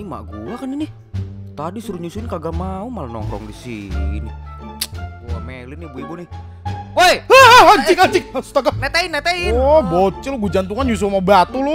Ini mak gua kan ini. Tadi suruh nyusuin kagak mau malah nongkrong di sini. Gua melin nih ibu-ibu nih. Woi, Ah, anjing anjing. Eh, Astaga. netain netain. Oh, bocil gue jantungan nyusul sama batu lu.